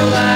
realize